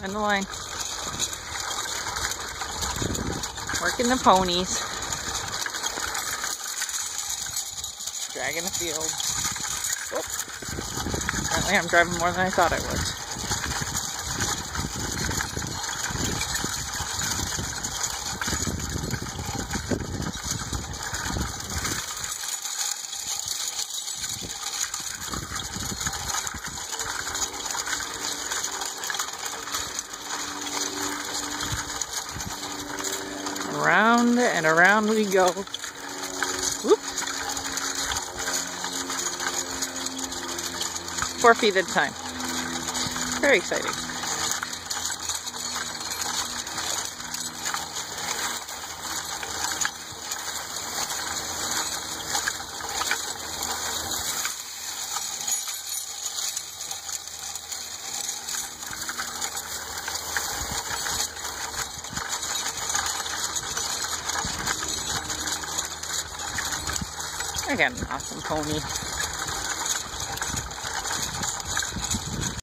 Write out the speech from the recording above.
The line. Working the ponies. Dragging the field. Oh. Apparently I'm driving more than I thought I was. Around and around we go. Whoop. Four feet at a time. Very exciting. I got an awesome pony.